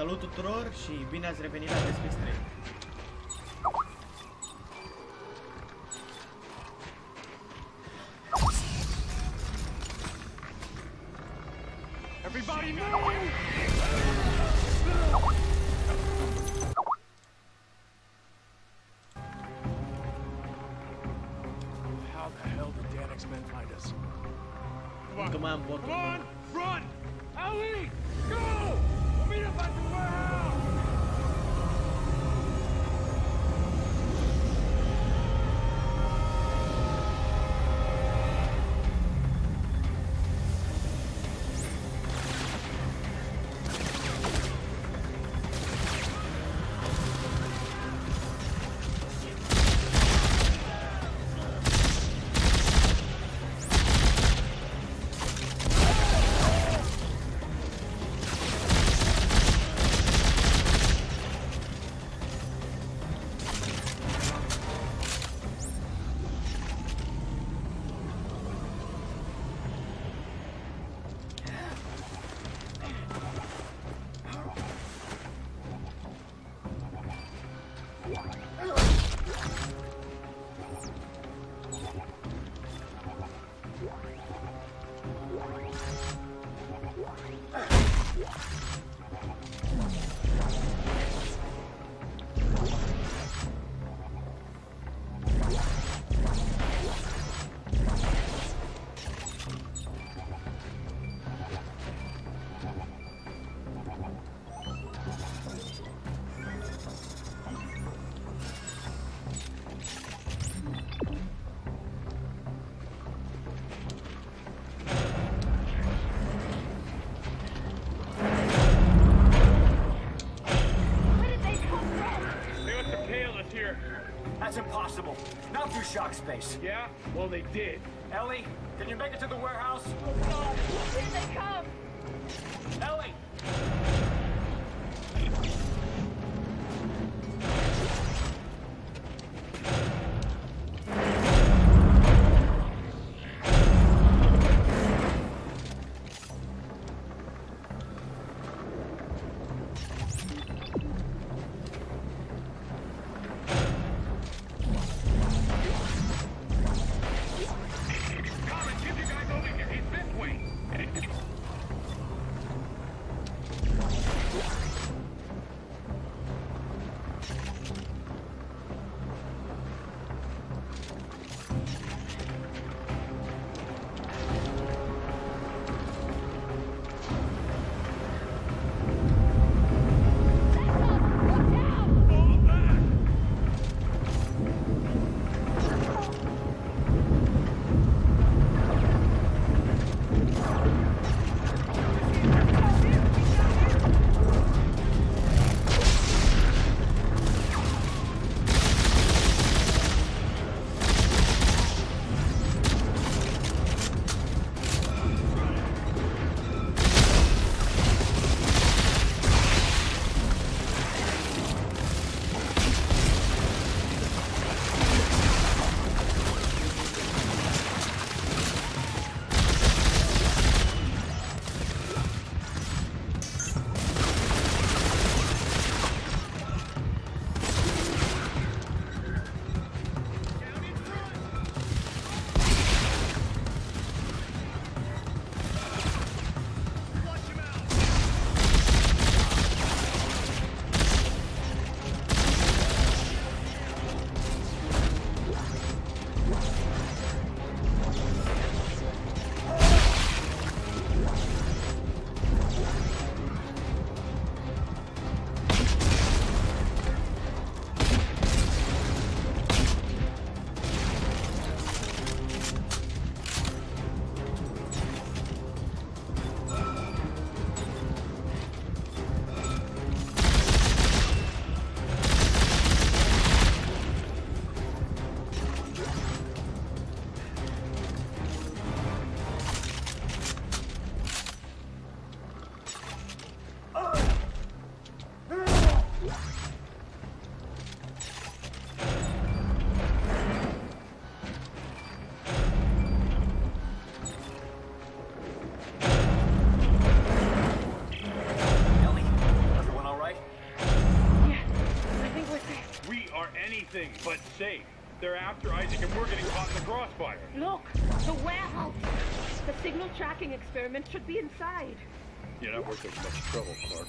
Salut tuturor și bine ați revenit la Despix 3. space. Yeah? Well, they did. Ellie, can you make it to the warehouse? Anything but safe. They're after Isaac and we're getting caught in the crossfire. Look, the warehouse. The signal tracking experiment should be inside. You're not worth as much trouble, Clarke.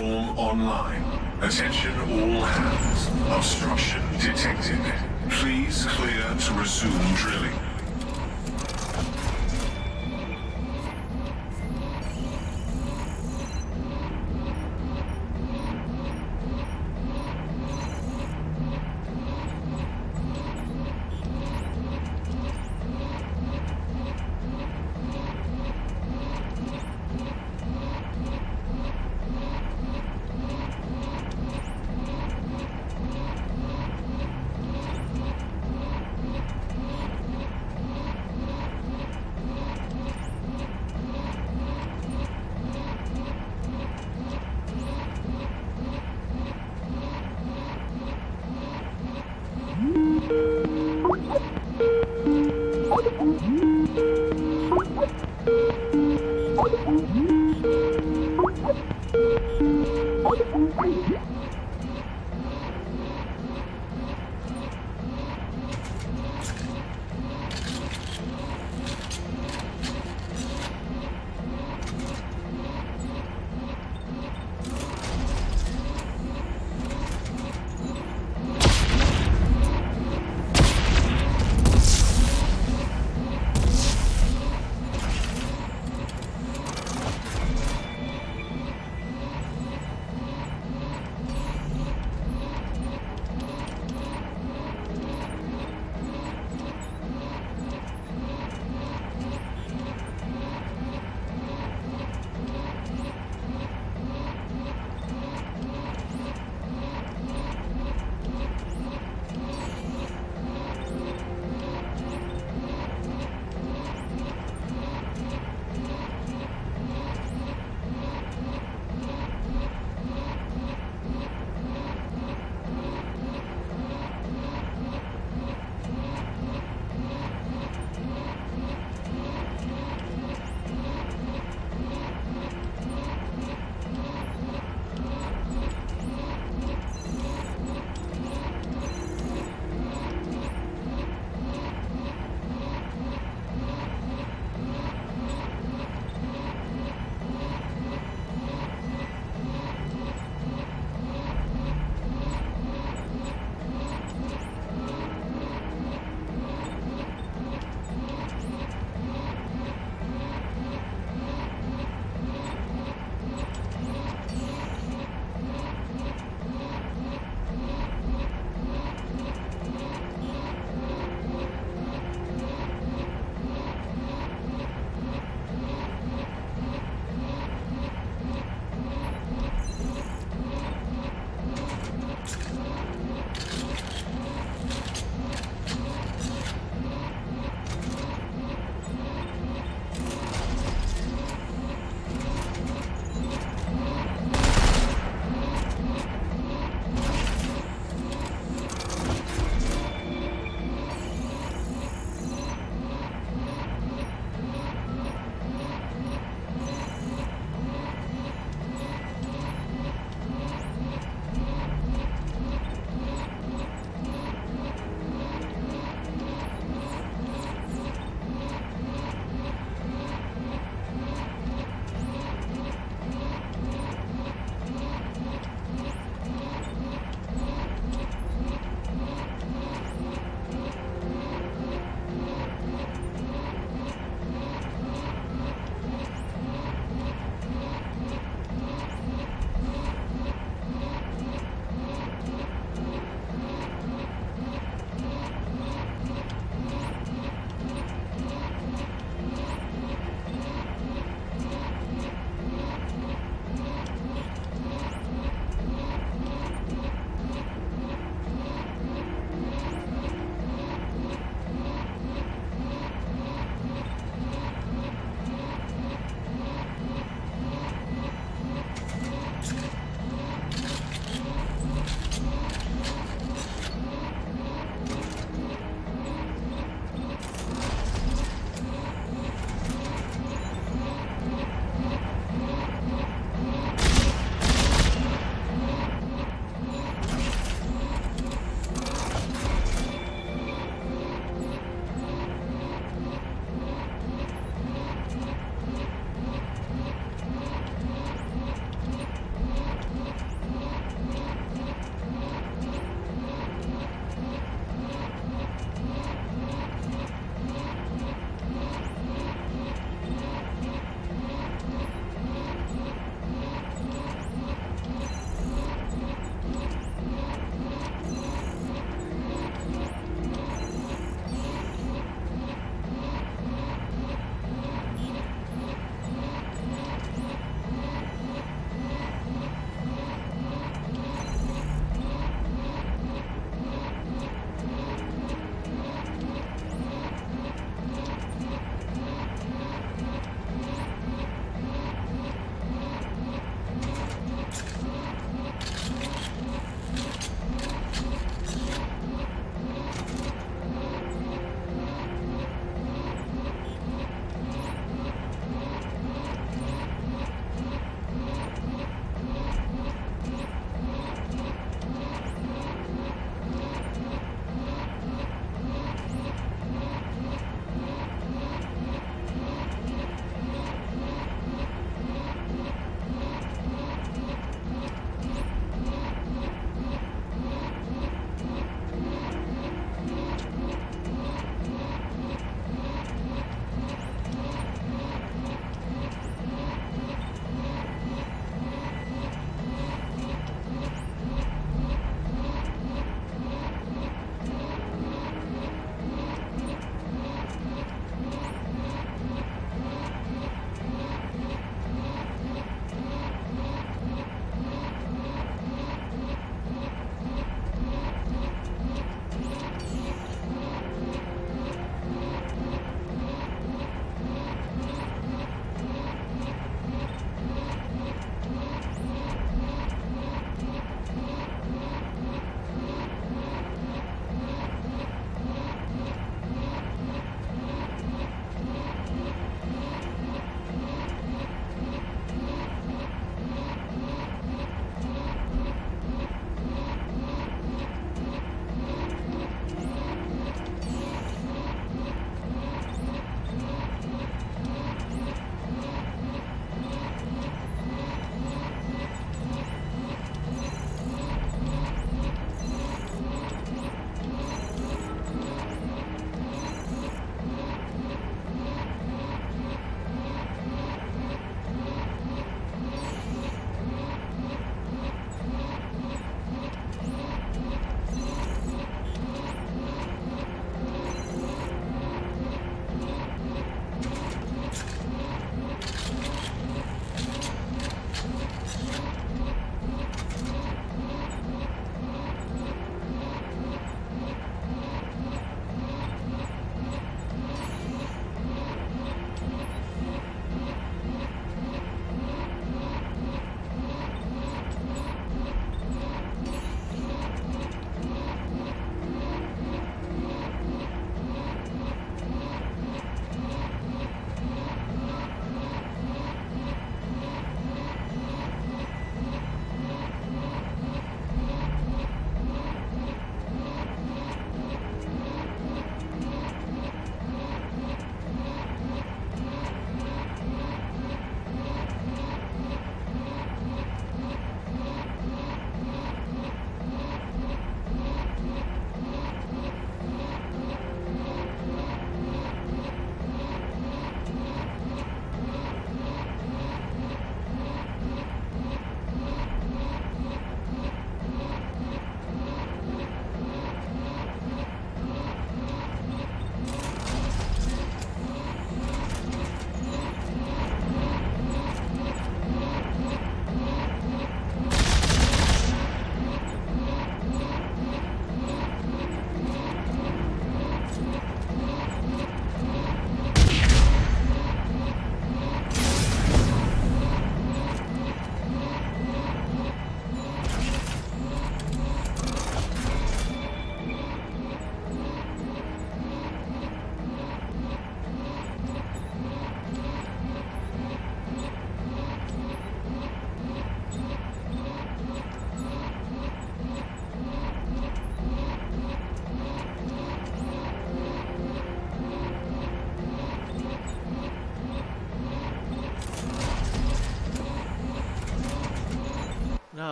Platform online. Attention all hands. Obstruction detected. Please clear to resume drilling.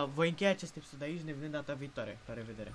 Voi încheia acest episod aici, ne vedem data viitoare. La revedere.